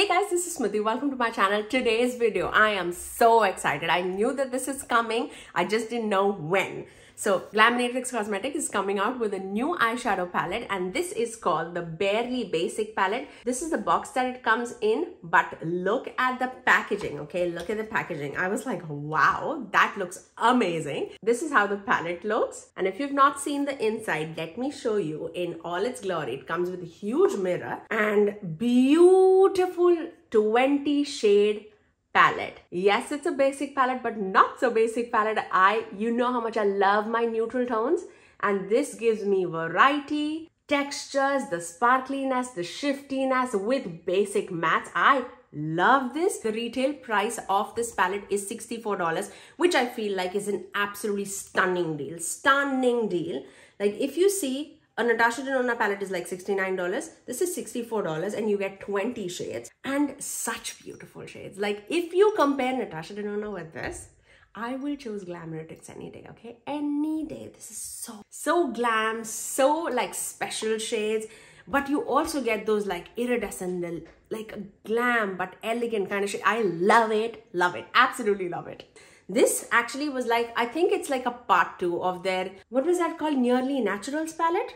Hey guys, this is Smriti. Welcome to my channel. Today's video, I am so excited. I knew that this is coming. I just didn't know when. So Glaminatrix Cosmetic is coming out with a new eyeshadow palette and this is called the Barely Basic palette. This is the box that it comes in but look at the packaging, okay? Look at the packaging. I was like, wow, that looks amazing. This is how the palette looks and if you've not seen the inside, let me show you in all its glory. It comes with a huge mirror and beautiful 20 shade palette. Yes, it's a basic palette, but not so basic palette. I, you know how much I love my neutral tones and this gives me variety, textures, the sparkliness, the shiftiness with basic mattes. I love this. The retail price of this palette is $64, which I feel like is an absolutely stunning deal. Stunning deal. Like if you see a Natasha Denona palette is like $69. This is $64 and you get 20 shades and such beautiful shades. Like if you compare Natasha Denona with this, I will choose Glaminatrix any day, okay? Any day. This is so, so glam, so like special shades. But you also get those like iridescent, like glam but elegant kind of shade. I love it, love it, absolutely love it. This actually was like, I think it's like a part two of their, what was that called? Nearly Naturals palette?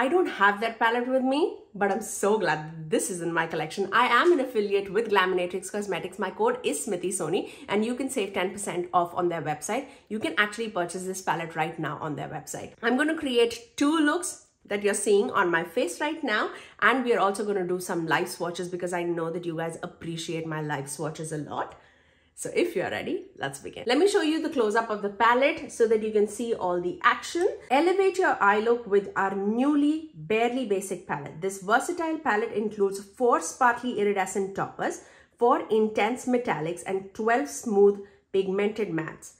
I don't have that palette with me, but I'm so glad this is in my collection. I am an affiliate with Glaminatrix Cosmetics. My code is Smithy Sony and you can save 10% off on their website. You can actually purchase this palette right now on their website. I'm going to create two looks that you're seeing on my face right now and we are also going to do some live swatches because I know that you guys appreciate my live swatches a lot. So if you're ready, let's begin. Let me show you the close-up of the palette so that you can see all the action. Elevate your eye look with our newly Barely Basic palette. This versatile palette includes 4 sparkly iridescent toppers, 4 intense metallics and 12 smooth pigmented mattes.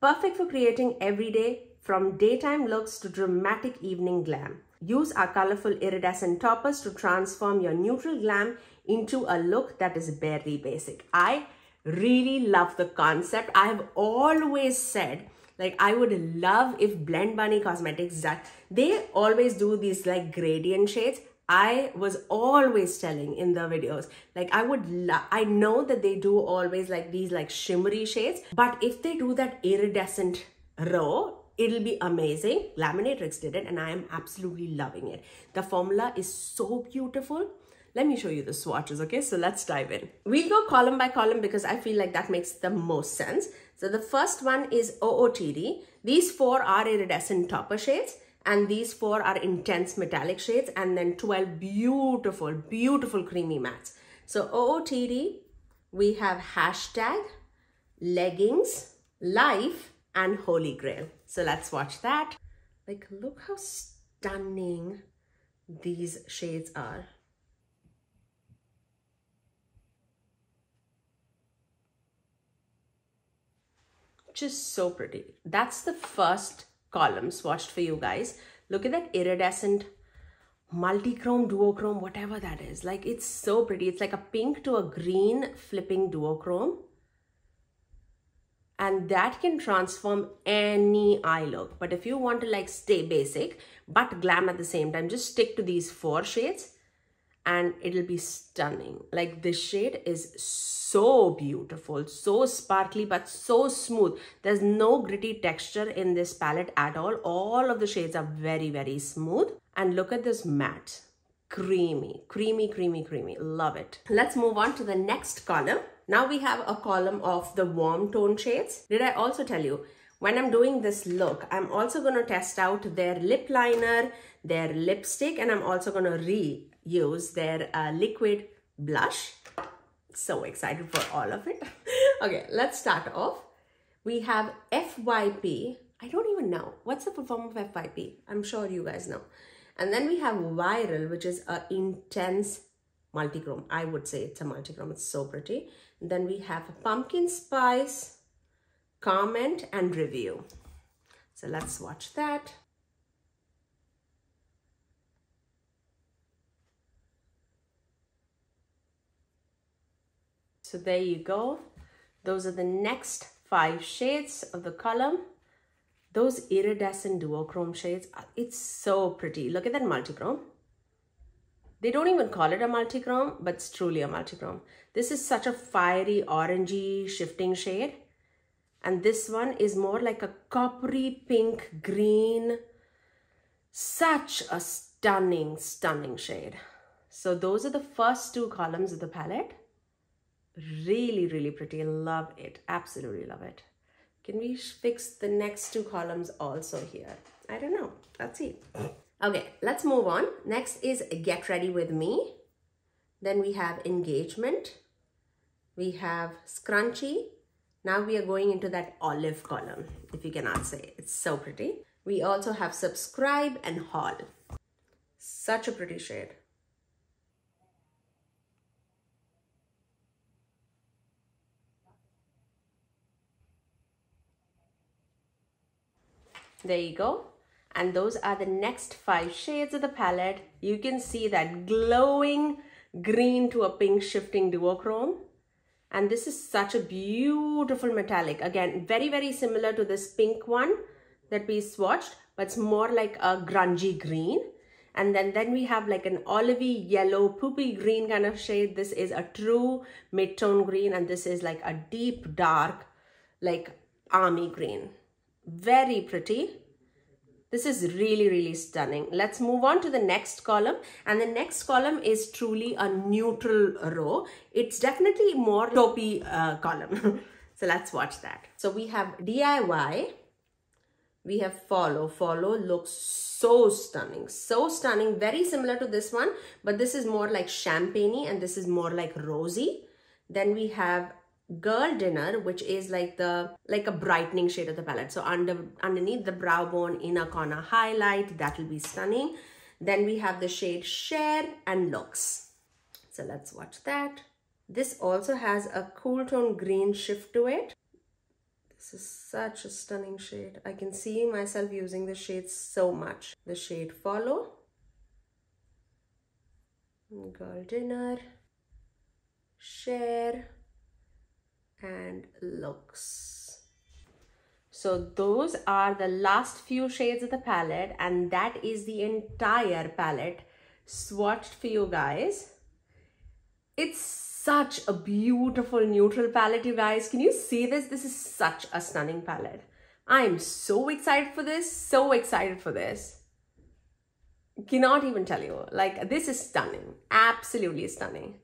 Perfect for creating everyday from daytime looks to dramatic evening glam. Use our colorful iridescent toppers to transform your neutral glam into a look that is barely basic. I really love the concept. I have always said like I would love if Blend Bunny Cosmetics that they always do these like gradient shades. I was always telling in the videos like I would love I know that they do always like these like shimmery shades but if they do that iridescent row it'll be amazing. Glaminatrix did it and I am absolutely loving it. The formula is so beautiful let me show you the swatches, okay? So let's dive in. We'll go column by column because I feel like that makes the most sense. So the first one is OOTD. These four are iridescent topper shades and these four are intense metallic shades and then 12 beautiful, beautiful creamy mattes. So OOTD, we have hashtag, leggings, life, and holy grail. So let's watch that. Like, look how stunning these shades are. Just so pretty. That's the first column swatched for you guys. Look at that iridescent multichrome, duochrome, whatever that is. Like it's so pretty. It's like a pink to a green flipping duochrome. And that can transform any eye look. But if you want to like stay basic, but glam at the same time, just stick to these four shades and it'll be stunning. Like this shade is so beautiful, so sparkly, but so smooth. There's no gritty texture in this palette at all. All of the shades are very, very smooth. And look at this matte, creamy, creamy, creamy, creamy. Love it. Let's move on to the next column. Now we have a column of the warm tone shades. Did I also tell you, when I'm doing this look, I'm also going to test out their lip liner, their lipstick, and I'm also going to reuse their uh, liquid blush. So excited for all of it. okay, let's start off. We have FYP. I don't even know. What's the form of FYP? I'm sure you guys know. And then we have Viral, which is a intense multichrome. I would say it's a multichrome. It's so pretty. And then we have Pumpkin Spice, comment and review. So let's watch that. So there you go. Those are the next five shades of the column. Those iridescent duochrome shades, uh, it's so pretty. Look at that multichrome. They don't even call it a multichrome, but it's truly a multichrome. This is such a fiery orangey shifting shade. And this one is more like a coppery pink green. Such a stunning, stunning shade. So those are the first two columns of the palette. Really, really pretty. Love it. Absolutely love it. Can we fix the next two columns also here? I don't know. Let's see. Okay, let's move on. Next is Get Ready With Me. Then we have Engagement. We have Scrunchy. Now we are going into that olive column, if you cannot say. It's so pretty. We also have Subscribe and Haul. Such a pretty shade. There you go. And those are the next five shades of the palette. You can see that glowing green to a pink shifting duochrome. And this is such a beautiful metallic. Again, very, very similar to this pink one that we swatched, but it's more like a grungy green. And then, then we have like an olivey yellow poopy green kind of shade. This is a true mid-tone green and this is like a deep dark like army green very pretty. This is really, really stunning. Let's move on to the next column. And the next column is truly a neutral row. It's definitely more taupey uh, column. so let's watch that. So we have DIY. We have follow. Follow looks so stunning. So stunning. Very similar to this one. But this is more like champagne and this is more like rosy. Then we have girl dinner which is like the like a brightening shade of the palette. So under underneath the brow bone inner corner highlight that will be stunning. Then we have the shade share and looks. So let's watch that. This also has a cool tone green shift to it. This is such a stunning shade. I can see myself using the shade so much. The shade follow. Girl dinner. Share and looks. So those are the last few shades of the palette and that is the entire palette swatched for you guys. It's such a beautiful neutral palette, you guys. Can you see this? This is such a stunning palette. I am so excited for this, so excited for this. Cannot even tell you. Like, this is stunning. Absolutely stunning.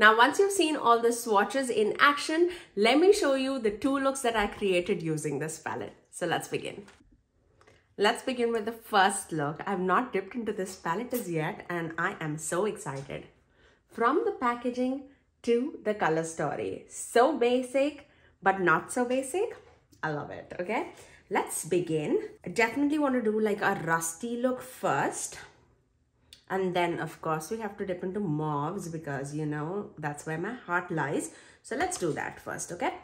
Now, once you've seen all the swatches in action, let me show you the two looks that I created using this palette. So let's begin. Let's begin with the first look. I've not dipped into this palette as yet and I am so excited. From the packaging to the color story. So basic, but not so basic. I love it, okay? Let's begin. I definitely want to do like a rusty look first and then of course we have to dip into mauves because you know that's where my heart lies. So let's do that first okay?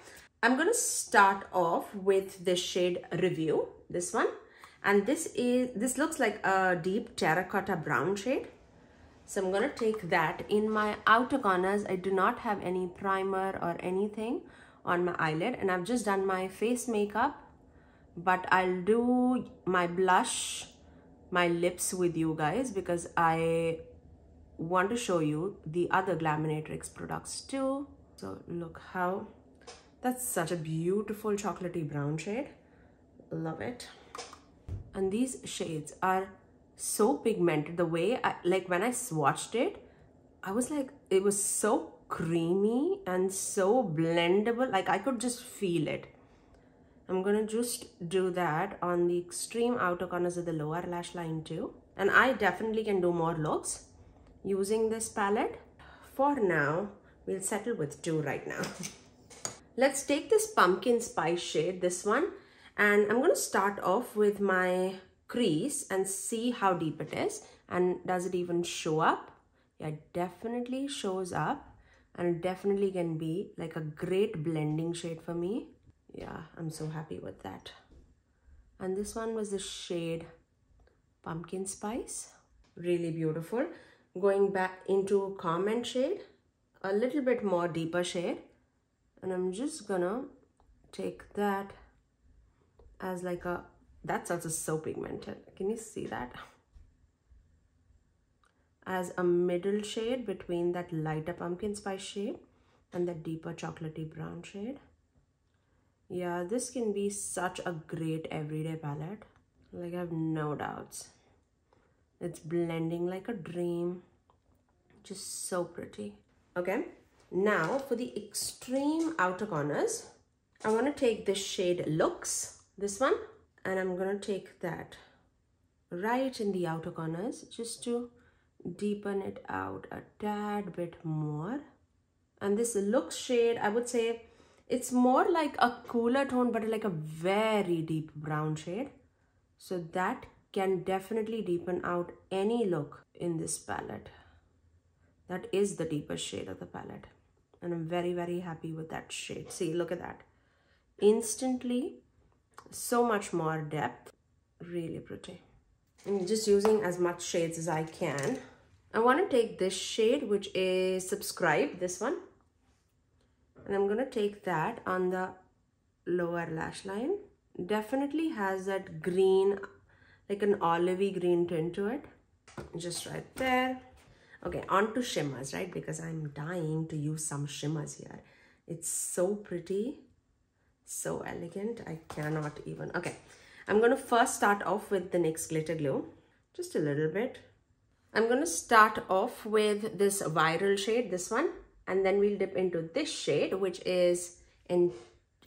I'm going to start off with the shade review this one. And this is this looks like a deep terracotta brown shade. So i'm going to take that. In my outer corners i do not have any primer or anything on my eyelid. And i've just done my face makeup. But i'll do my blush my lips with you guys because I want to show you the other Glaminatrix products too. So look how, that's such a beautiful chocolatey brown shade. Love it. And these shades are so pigmented. The way, I, like when I swatched it, I was like, it was so creamy and so blendable. Like I could just feel it. I'm going to just do that on the extreme outer corners of the lower lash line too. And I definitely can do more looks using this palette. For now, we'll settle with two right now. Let's take this pumpkin spice shade, this one, and I'm going to start off with my crease and see how deep it is. And does it even show up? Yeah, definitely shows up and definitely can be like a great blending shade for me yeah i'm so happy with that. And this one was the shade pumpkin spice. Really beautiful. Going back into comment shade a little bit more deeper shade. And i'm just gonna take that as like a that's also so pigmented. Can you see that? As a middle shade between that lighter pumpkin spice shade and that deeper chocolatey brown shade. Yeah, this can be such a great everyday palette. Like I have no doubts. It's blending like a dream. Just so pretty. Okay, now for the extreme outer corners, I want to take this shade Looks, this one, and I'm going to take that right in the outer corners just to deepen it out a tad bit more. And this Looks shade, I would say it's more like a cooler tone, but like a very deep brown shade. So that can definitely deepen out any look in this palette. That is the deepest shade of the palette. And I'm very, very happy with that shade. See, look at that. Instantly, so much more depth. Really pretty. I'm just using as much shades as I can. I want to take this shade, which is Subscribe, this one. And I'm to take that on the lower lash line. Definitely has that green, like an olivey green tint to it. Just right there. Okay, on to shimmers, right? Because I'm dying to use some shimmers here. It's so pretty, so elegant. I cannot even. Okay, I'm going to first start off with the NYX Glitter Glue. Just a little bit. I'm going to start off with this viral shade, this one. And then we'll dip into this shade, which is in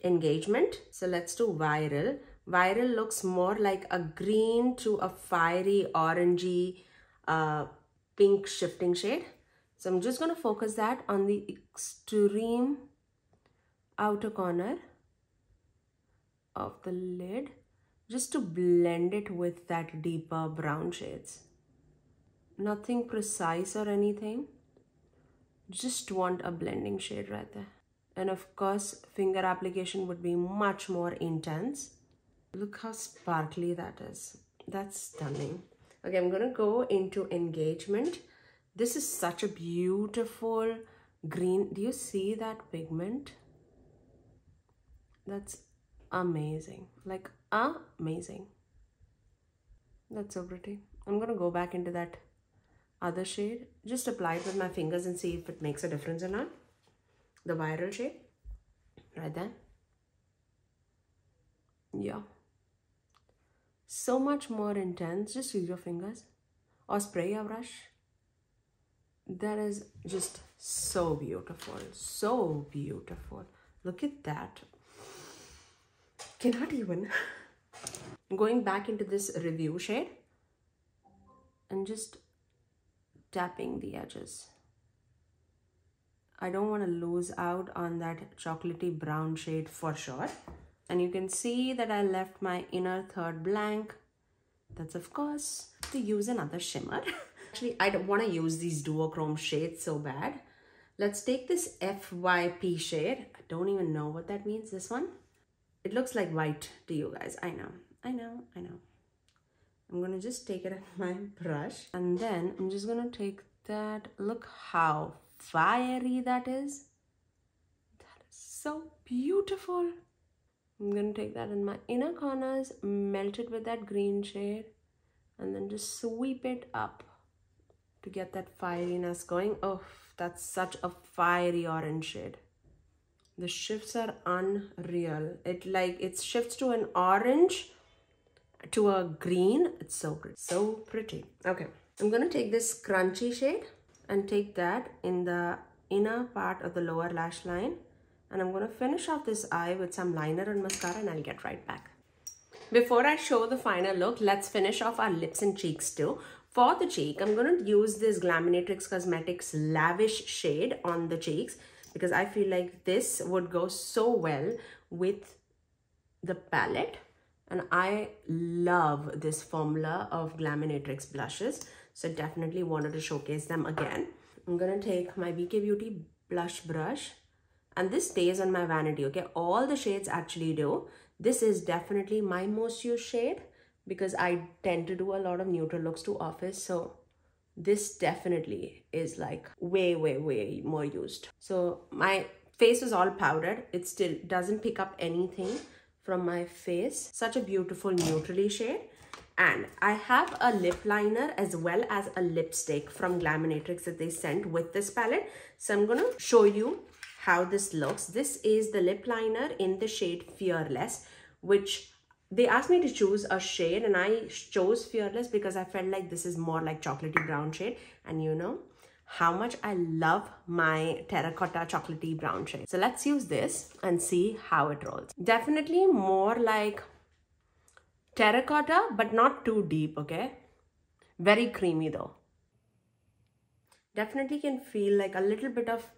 engagement. So let's do viral. Viral looks more like a green to a fiery orangey uh, pink shifting shade. So I'm just going to focus that on the extreme outer corner of the lid just to blend it with that deeper brown shades. Nothing precise or anything. Just want a blending shade right there. And of course, finger application would be much more intense. Look how sparkly that is. That's stunning. Okay, I'm to go into engagement. This is such a beautiful green. Do you see that pigment? That's amazing. Like amazing. That's so pretty. I'm to go back into that other shade. Just apply it with my fingers and see if it makes a difference or not. The viral shade. Right there. Yeah so much more intense just use your fingers or spray your brush that is just so beautiful so beautiful look at that cannot even going back into this review shade and just tapping the edges I don't want to lose out on that chocolatey brown shade for sure and you can see that I left my inner third blank. That's of course to use another shimmer. Actually, I don't want to use these duochrome shades so bad. Let's take this FYP shade. I don't even know what that means, this one. It looks like white to you guys. I know, I know, I know. I'm to just take it in my brush and then I'm just to take that. Look how fiery that is. That is so beautiful. I'm to take that in my inner corners, melt it with that green shade, and then just sweep it up to get that fieriness going. Oh, that's such a fiery orange shade. The shifts are unreal. It like, it shifts to an orange to a green. It's so pretty. So pretty. Okay. I'm going to take this scrunchy shade and take that in the inner part of the lower lash line and I'm going to finish off this eye with some liner and mascara and I'll get right back. Before I show the final look, let's finish off our lips and cheeks too. For the cheek, I'm going to use this Glaminatrix Cosmetics Lavish shade on the cheeks because I feel like this would go so well with the palette. And I love this formula of Glaminatrix blushes. So definitely wanted to showcase them again. I'm going to take my BK Beauty blush brush. And this stays on my vanity okay? All the shades actually do. This is definitely my most used shade because I tend to do a lot of neutral looks to office. So this definitely is like way way way more used. So my face is all powdered. It still doesn't pick up anything from my face such a beautiful neutrally shade And I have a lip liner as well as a lipstick from Glaminatrix that they sent with this palette. So I'm going to show you how this looks. This is the lip liner in the shade Fearless, which they asked me to choose a shade and I chose Fearless because I felt like this is more like chocolatey brown shade. And you know how much I love my terracotta chocolatey brown shade. So let's use this and see how it rolls. Definitely more like terracotta but not too deep okay? Very creamy though. Definitely can feel like a little bit of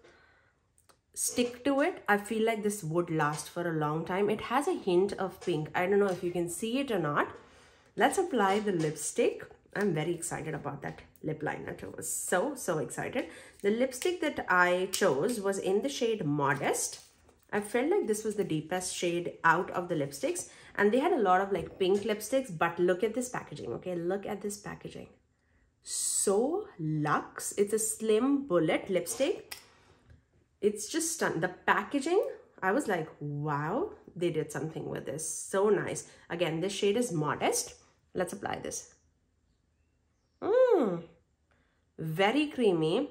stick to it. I feel like this would last for a long time. It has a hint of pink. I don't know if you can see it or not. Let's apply the lipstick. I'm very excited about that lip liner too so so excited. The lipstick that i chose was in the shade modest. I felt like this was the deepest shade out of the lipsticks and they had a lot of like pink lipsticks but look at this packaging okay? Look at this packaging. So luxe. It's a slim bullet lipstick. It's just stunning the packaging I was like wow they did something with this. So nice. Again this shade is modest. Let's apply this. Mm, very creamy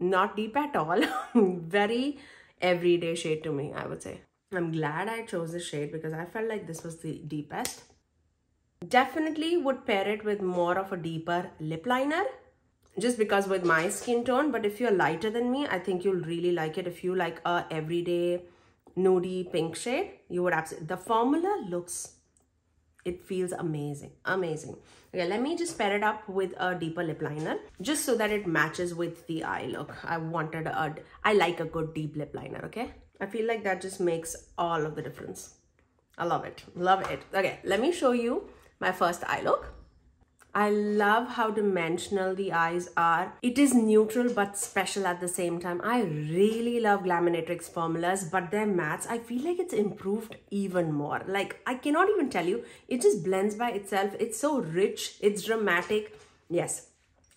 not deep at all very everyday shade to me, I would say. I'm glad I chose this shade because I felt like this was the deepest. Definitely would pair it with more of a deeper lip liner just because with my skin tone. But if you're lighter than me, I think you'll really like it. If you like a everyday nudie pink shade, you would absolutely. The formula looks, it feels amazing, amazing. Okay, let me just pair it up with a deeper lip liner just so that it matches with the eye look. I wanted a, I like a good deep lip liner, okay? I feel like that just makes all of the difference. I love it, love it. Okay, let me show you my first eye look. I love how dimensional the eyes are. It is neutral but special at the same time. I really love Glaminatrix formulas, but their mattes, I feel like it's improved even more. Like, I cannot even tell you. It just blends by itself. It's so rich. It's dramatic. Yes,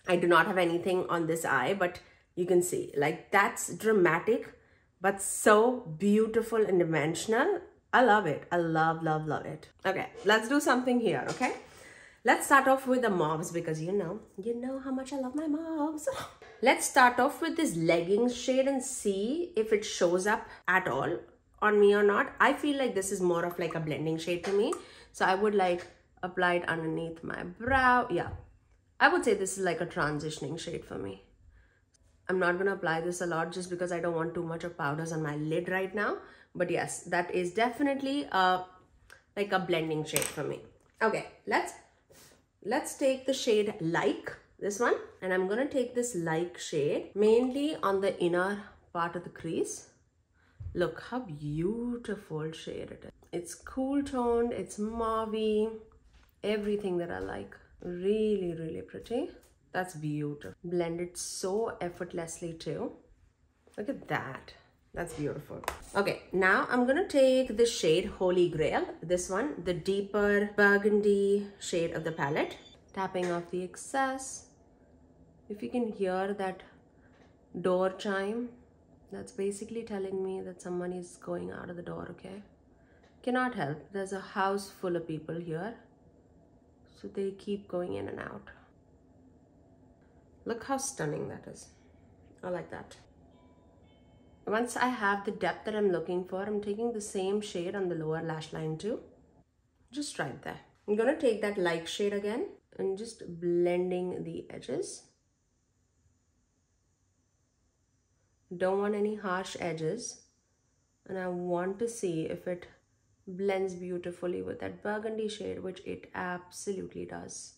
I do not have anything on this eye, but you can see, like, that's dramatic, but so beautiful and dimensional. I love it. I love, love, love it. Okay, let's do something here, okay? Let's start off with the mauves because you know, you know how much I love my mauves. Let's start off with this leggings shade and see if it shows up at all on me or not. I feel like this is more of like a blending shade to me. So I would like apply it underneath my brow. Yeah, I would say this is like a transitioning shade for me. I'm not going to apply this a lot just because I don't want too much of powders on my lid right now. But yes, that is definitely a, like a blending shade for me. Okay, let's let's take the shade like this one and I'm going to take this like shade mainly on the inner part of the crease. Look how beautiful shade it is. It's cool toned it's mauve everything that I like. Really really pretty. That's beautiful. Blended so effortlessly too. Look at that that's beautiful. Okay, now I'm gonna take the shade Holy Grail, this one, the deeper burgundy shade of the palette. Tapping off the excess. If you can hear that door chime, that's basically telling me that someone is going out of the door, okay? Cannot help, there's a house full of people here. So they keep going in and out. Look how stunning that is. I like that. Once I have the depth that I'm looking for, I'm taking the same shade on the lower lash line too. Just right there. I'm to take that light shade again and just blending the edges. Don't want any harsh edges. And I want to see if it blends beautifully with that burgundy shade, which it absolutely does.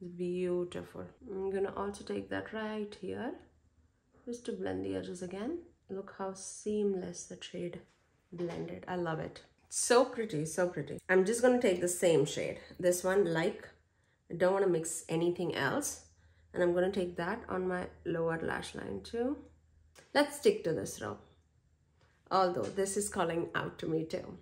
It's beautiful. I'm to also take that right here just to blend the edges again look how seamless the shade blended. I love it. So pretty so pretty. I'm just going to take the same shade. This one like i don't want to mix anything else. And i'm going to take that on my lower lash line too. Let's stick to this row. Although this is calling out to me too.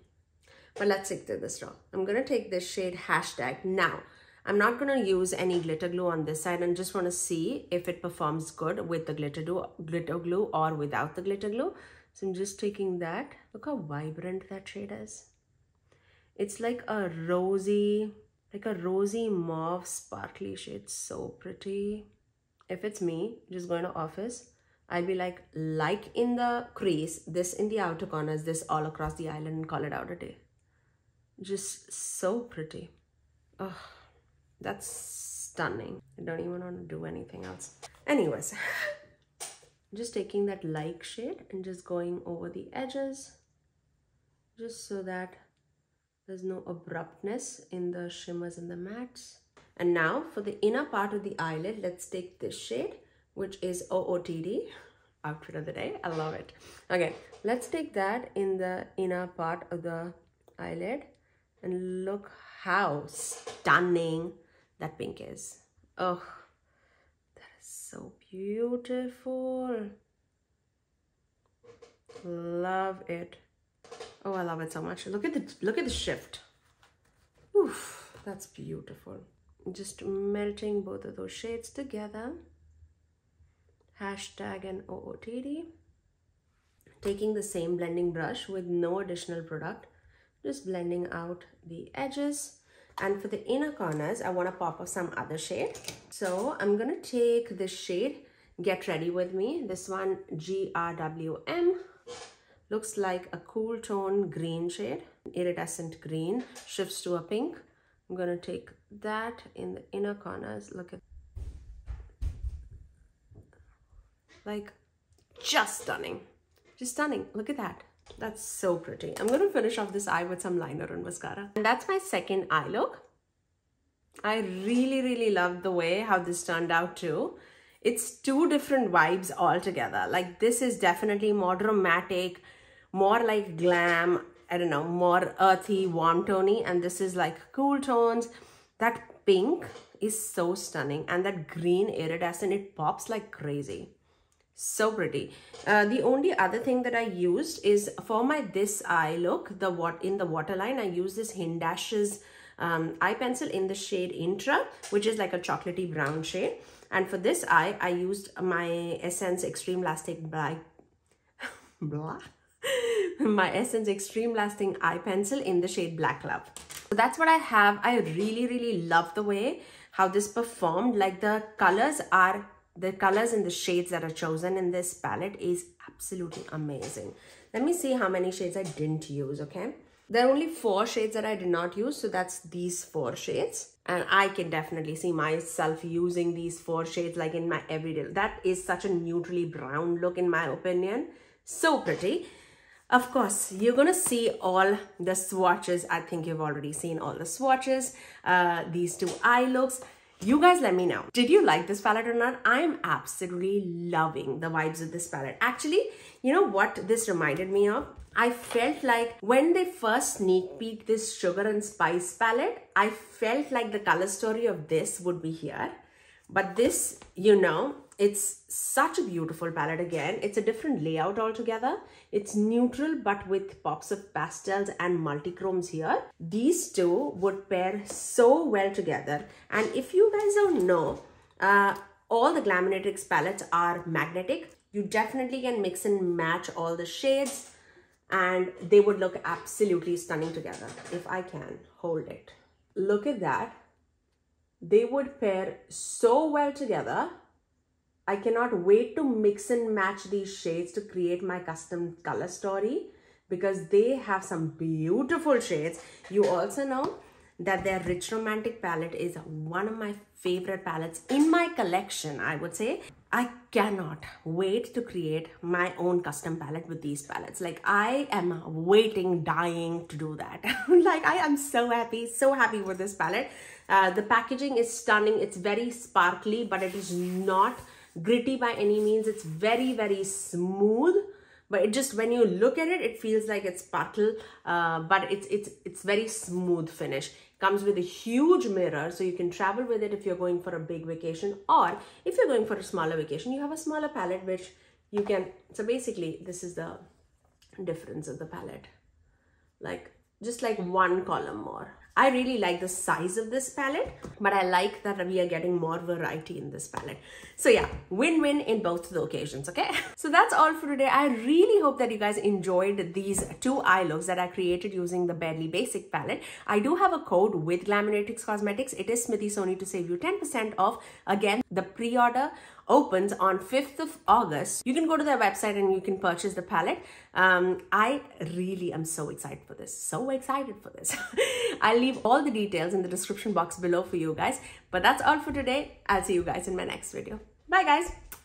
But let's stick to this row. I'm going to take this shade hashtag now I'm not going to use any glitter glue on this side and just want to see if it performs good with the glitter glue, glitter glue or without the glitter glue. So I'm just taking that. Look how vibrant that shade is. It's like a rosy like a rosy mauve sparkly shade so pretty if it's me just going to office I'll be like like in the crease this in the outer corners this all across the island and call it out a day just so pretty oh that's stunning I don't even want to do anything else anyways just taking that like shade and just going over the edges just so that there's no abruptness in the shimmers and the mattes. And now for the inner part of the eyelid, let's take this shade, which is OOTD, outfit of the day. I love it. Okay, let's take that in the inner part of the eyelid and look how stunning that pink is. Oh, that is so beautiful. Love it. Oh, I love it so much. Look at the look at the shift. Oof, that's beautiful. Just melting both of those shades together. Hashtag and OOTD. Taking the same blending brush with no additional product. Just blending out the edges. And for the inner corners, I want to pop up some other shade. So I'm to take this shade, Get Ready With Me. This one, GRWM looks like a cool tone green shade iridescent green shifts to a pink i'm to take that in the inner corners look at like just stunning just stunning look at that that's so pretty i'm going to finish off this eye with some liner and mascara and that's my second eye look i really really love the way how this turned out too it's two different vibes altogether like this is definitely more dramatic more like glam, I don't know, more earthy, warm tony. And this is like cool tones. That pink is so stunning. And that green iridescent, it pops like crazy. So pretty. Uh, the only other thing that I used is for my this eye look, the what in the waterline, I use this Hindash's um, eye pencil in the shade Intra, which is like a chocolatey brown shade. And for this eye, I used my Essence Extreme Lasting Black, black my Essence Extreme Lasting Eye Pencil in the shade Black Love. So that's what I have. I really, really love the way how this performed. Like the colors are, the colors and the shades that are chosen in this palette is absolutely amazing. Let me see how many shades I didn't use, okay? There are only four shades that I did not use, so that's these four shades. And I can definitely see myself using these four shades like in my everyday. That is such a neutrally brown look in my opinion. So pretty. Of course, you're going to see all the swatches. I think you've already seen all the swatches, uh, these two eye looks. You guys let me know. Did you like this palette or not? I'm absolutely loving the vibes of this palette. Actually, you know what this reminded me of? I felt like when they first sneak peek this sugar and spice palette, I felt like the color story of this would be here. But this, you know, it's such a beautiful palette again. It's a different layout altogether. It's neutral but with pops of pastels and multichromes here. These two would pair so well together. And if you guys don't know, uh, all the Glaminatrix palettes are magnetic. You definitely can mix and match all the shades and they would look absolutely stunning together. If I can hold it. Look at that. They would pair so well together I cannot wait to mix and match these shades to create my custom color story because they have some beautiful shades. You also know that their Rich Romantic palette is one of my favorite palettes in my collection, I would say. I cannot wait to create my own custom palette with these palettes. Like I am waiting, dying to do that. like I am so happy, so happy with this palette. Uh, the packaging is stunning. It's very sparkly, but it is not gritty by any means. It's very, very smooth. But it just, when you look at it, it feels like it's sparkle, uh, but it's, it's, it's very smooth finish. Comes with a huge mirror, so you can travel with it if you're going for a big vacation, or if you're going for a smaller vacation, you have a smaller palette, which you can, so basically, this is the difference of the palette. Like, just like one column more. I really like the size of this palette, but I like that we are getting more variety in this palette. So yeah, win-win in both the occasions, okay? So that's all for today. I really hope that you guys enjoyed these two eye looks that I created using the Barely Basic palette. I do have a code with Glaminatrix Cosmetics. It is Smithy Sony to save you 10% off. Again, the pre-order opens on 5th of August. You can go to their website and you can purchase the palette. Um, I really am so excited for this. So excited for this. I'll leave all the details in the description box below for you guys. But that's all for today. I'll see you guys in my next video. Bye guys.